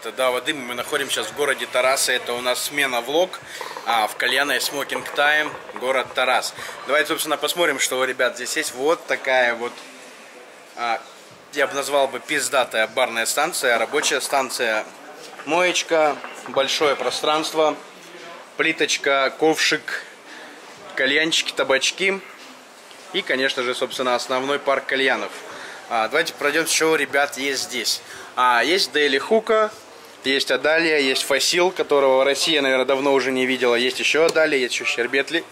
Это да, воды. Мы находимся сейчас в городе Тараса. Это у нас смена влог а, в кальянной Smoking Time, город Тарас. Давайте, собственно, посмотрим, что у ребят здесь есть. Вот такая вот, а, я бы назвал бы пиздатая барная станция, рабочая станция. Моечка, большое пространство, плиточка, ковшик, кальянчики, табачки. И, конечно же, собственно, основной парк кальянов. А, давайте пройдем, что у ребят есть здесь. А, есть Дейли Хука, есть Адалия, есть Фасил, которого Россия, наверное, давно уже не видела. Есть еще Адалия, есть еще Щербетли.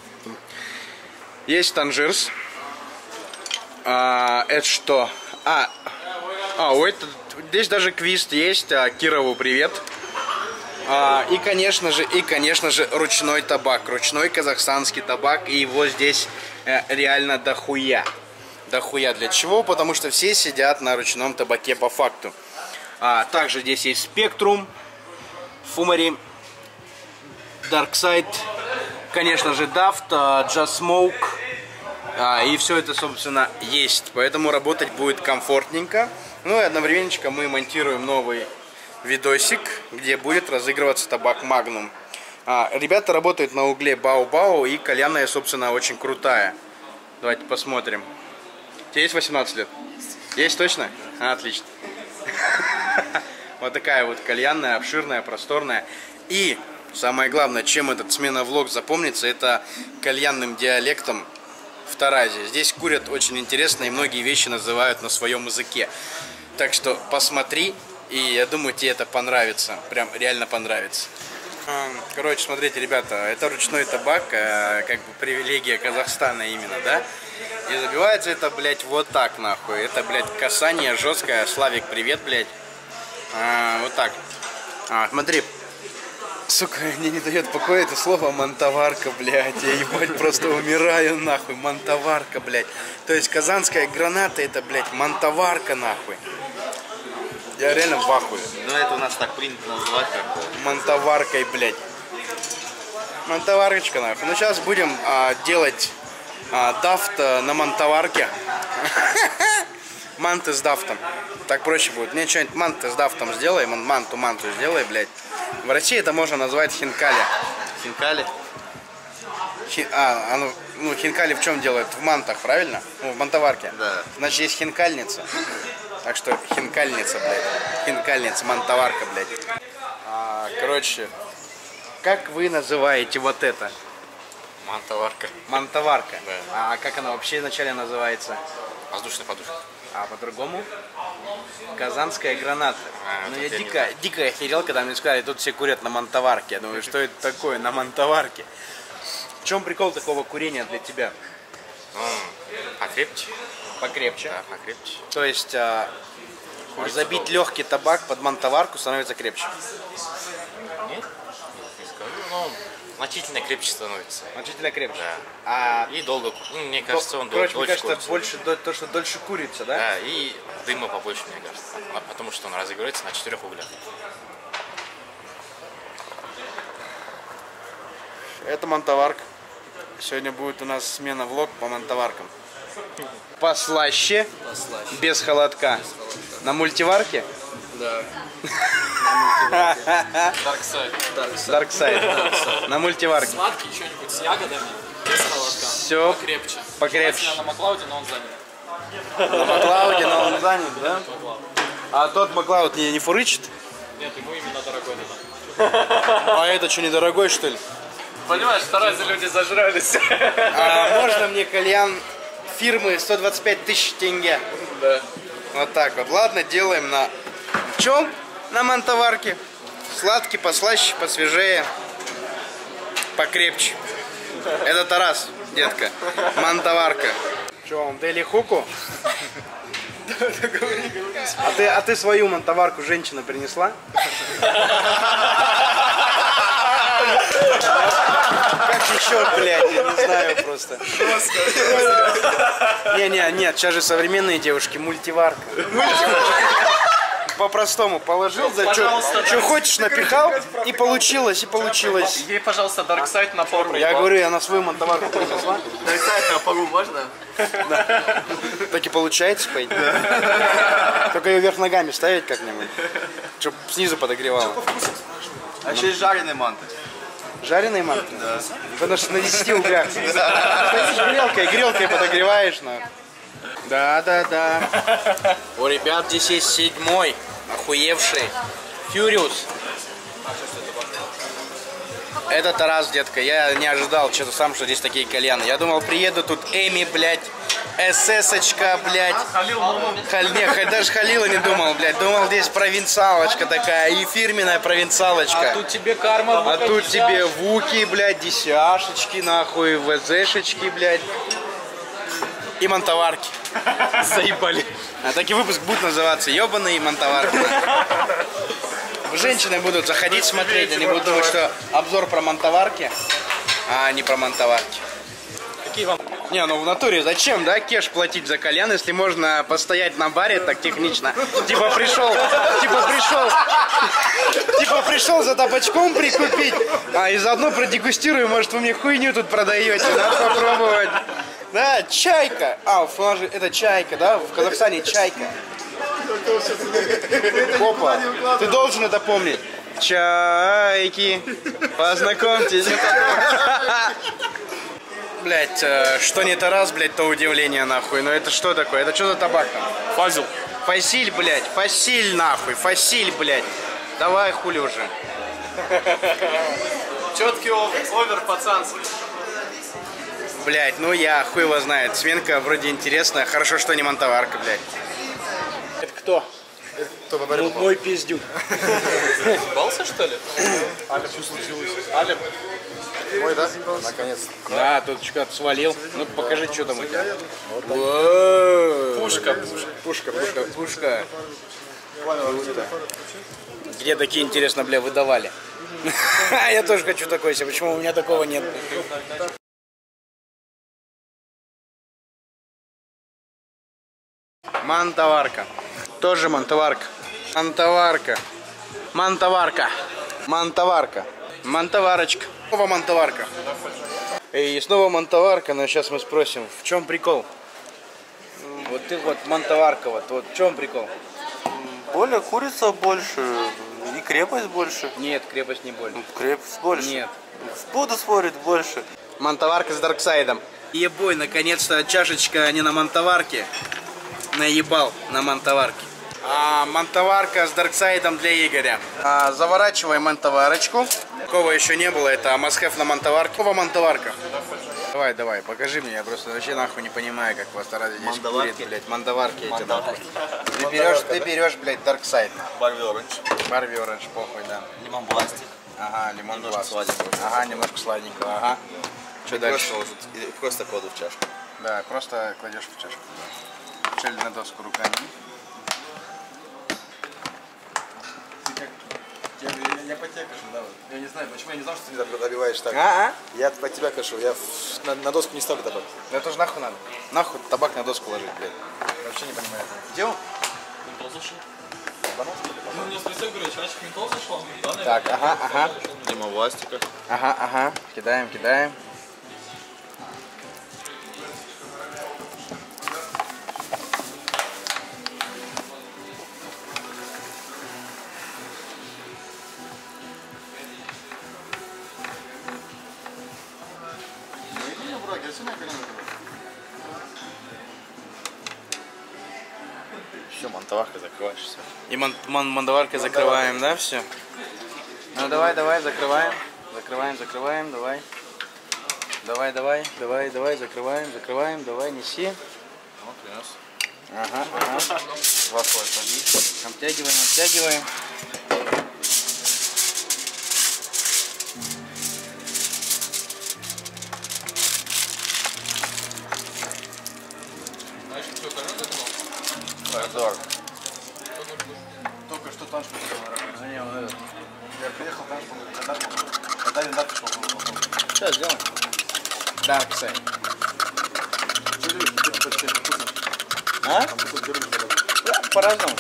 Есть Танжирс. А, это что? А, а у это, здесь даже квист есть. А, Кирову привет. А, и, конечно же, и, конечно же, ручной табак. Ручной казахстанский табак. И его здесь э, реально дохуя. Дохуя для чего? Потому что все сидят на ручном табаке по факту. А, также здесь есть Спектрум, Фумари, Darkside, конечно же Daft, Just Smoke. А, и все это, собственно, есть. Поэтому работать будет комфортненько. Ну и одновременно мы монтируем новый видосик, где будет разыгрываться табак Magnum. А, ребята работают на угле Бау-Бау и кальянная, собственно, очень крутая. Давайте посмотрим. Тебе есть 18 лет? Есть точно? А, отлично. Вот такая вот кальянная, обширная, просторная. И самое главное, чем этот смена влог запомнится, это кальянным диалектом в Таразе. Здесь курят очень интересно и многие вещи называют на своем языке. Так что посмотри, и я думаю, тебе это понравится. Прям реально понравится. Короче, смотрите, ребята, это ручной табак, э, как бы привилегия Казахстана именно, да? И забивается это, блядь, вот так, нахуй. Это, блядь, касание жесткое. Славик, привет, блядь. А, вот так. А, смотри. Сука, мне не дает покоя это слово мантоварка, блядь. Я ебать просто умираю, нахуй. Мантоварка, блядь. То есть казанская граната это, блядь, мантоварка, нахуй. Я реально в ахуе. Ну это у нас так принято называть как Мантоваркой, блядь. Мантоварочка, нахуй. Ну сейчас будем а, делать а, дафт а, на мантоварке. Манты с дафтом. Так проще будет. Мне что-нибудь манты с дафтом сделай, манту манту сделай, блядь. В России это можно назвать хинкали. Хинкали? Хи, а, оно, ну, хинкали в чем делают? В мантах, правильно? Ну, в мантоварке. Да. Значит, есть хинкальница. Так что хинкальница, блядь. Хинкальница, мантоварка, блядь. А, короче, как вы называете вот это? Мантоварка. Мантоварка. Да. А как она вообще вначале называется? Воздушная подушка. А по-другому? Казанская граната. А, ну вот я дико, дико охерел, когда мне сказали, тут все курят на мантоварке. Я думаю, что это такое, на мантоварке? В чем прикол такого курения для тебя? Ну, покрепче. Покрепче. Да, покрепче. То есть а, забить легкий табак под мантоварку становится крепче. Нет? Не скажу. Ну, значительно крепче становится. Значительно крепче. Да. А И долго, ну, мне кажется, он короче, мне дольше кажется, курится. больше до- то, что дольше курится, да? Да, и дыма побольше, мне кажется. А Потому что он разыгрывается на четырех углях. Это мантоварка. Сегодня будет у нас смена влог по мантоваркам. Послаще, без холодка. На мультиварке? Да. Дарксайд. Side. На мультиварке. Сладкий что-нибудь с ягодами, без холодка. Все Крепче. покрепче. На Маклауде, но он занят. На Маклауде, но он занят, да? А тот Маклауд не, не фурычит? Нет, ему именно дорогой надо. А это что, недорогой, что ли? Понимаешь, в Таразе люди зажрались. А можно мне кальян фирмы 125 тысяч тенге? Да. Вот так вот. Ладно, делаем на чем? На мантоварке. Сладкий, послаще, посвежее, покрепче. Это Тарас, детка. Мантоварка. Че, вам дали хуку? А ты, а ты свою мантоварку женщина принесла? Как еще, блядь, я не знаю просто. Не, не, нет, сейчас же современные девушки, мультиварка. По-простому положил, за Пожалуйста, что хочешь напихал, и получилось, и получилось. Ей, пожалуйста, Darkside на пару. Я говорю, я на свою мантоварку принесла. Darkside на пару можно? Да Все-таки получается пойти. Только ее вверх ногами ставить как-нибудь. Чтоб снизу подогревало. А еще есть жареные манты. Жареные манты? Да. Потому что на 10 углях. Стоишь грелкой, грелкой подогреваешь, на. Да, да, да. У ребят здесь есть седьмой, охуевший. Фьюриус. Это Тарас, детка. Я не ожидал, что-то сам, что здесь такие кальяны. Я думал, приеду тут Эми, блядь, ССочка, блядь. Халь, не, даже Халила не думал, блядь. Думал, здесь провинциалочка такая, и фирменная провинциалочка. Тут тебе карма. А тут тебе вуки, блядь, десяшечки, нахуй, ВЗшечки, блядь. И монтоварки. Заебали. А так и выпуск будет называться «Ебаные монтоварки». Женщины будут заходить, смотреть, они будут думать, что обзор про монтоварки, а не про монтоварки. Какие вам? Не, ну в натуре зачем, да, кеш платить за кальян, если можно постоять на баре так технично? Типа пришел, типа пришел, типа пришел за табачком прикупить, а и заодно продегустирую, может вы мне хуйню тут продаете, да, попробовать. Да, чайка. А, в Фланже- это чайка, да, в Казахстане чайка. Опа, ты должен это помнить. Чайки, познакомьтесь. Блять, что не Тарас, блять, то удивление нахуй. Но это что такое? Это что за табак там? Фазил. Фасиль, блять, фасиль нахуй, фасиль, блять. Давай хули уже. Четкий овер пацанский. Блять, ну я хуй его знает. Свинка вроде интересная. Хорошо, что не монтоварка, блять. Это кто? Кто Ну, мой пиздюк. Бался что ли? Мой, да? Наконец. Да, тут что-то свалил. Ну покажи, что там у тебя. Пушка, пушка, пушка, пушка. Где такие, интересно, бля, выдавали? Я тоже хочу такой себе. Почему у меня такого нет? Мантоварка. Тоже мантоварка. Мантоварка. Мантоварка. Мантоварка. Мантоварочка. Снова мантоварка. И снова мантоварка, но сейчас мы спросим, в чем прикол? Вот ты вот мантоварка, вот, вот в чем прикол? Более курица больше и крепость больше. Нет, крепость не боль. Крепость больше. Нет. Буду спорить больше. Мантоварка с Дарксайдом. Ебой, наконец-то чашечка не на мантоварке. Наебал на мантоварке. А мантоварка с Дарксайдом для Игоря. А, заворачиваем мантоварочку. Такого еще не было, это Масхев на мантоварке. Какого мантоварка? Давай, давай, покажи мне, я просто вообще нахуй не понимаю, как вас старались здесь Мандаварки? курить, блядь, мандаварки эти нахуй. Ты берешь, ты берешь, блядь, Дарксайд. Барви оранж. Барви оранж, похуй, да. Лимон бластик. Ага, лимон Немножко глаз. сладенького. Ага, немножко сладенького, ага. Что дальше? Просто, просто кладу в чашку. Да, просто кладешь в чашку. Да. Чель на доску руками. Я, я, я по тебе кашу, да. вот. Я не знаю, почему я не знал, что ты добиваешь так. А, а? Я по тебя кашу, я в- на, на доску не ставлю добавить. Да это же нахуй надо. Нахуй табак на доску ложить, блядь. Вообще не понимаю. Где он? Ментол зашел. Ну, мне спросил, говорю, чашечка ментол зашел? Да. Так, ага, ага. Лимон бластика. Ага, ага. Кидаем, кидаем. Все, мантоварка закрываешься. И ман- ман- мандаваркой закрываем, да, все? Ну давай, давай, закрываем. Закрываем, закрываем, давай. Давай, давай, давай, давай, закрываем, закрываем, давай, неси. Вот, принес. Ага, ага. Два слоя. Обтягиваем, обтягиваем. Сейчас сделаем. Да, кстати. А? Да, по-разному.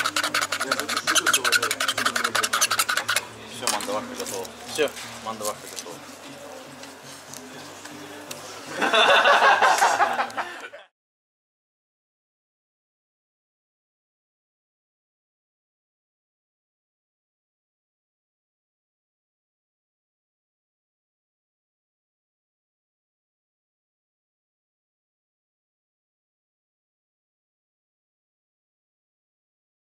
Все, мантоварка готова. Все. Мандаварка готова.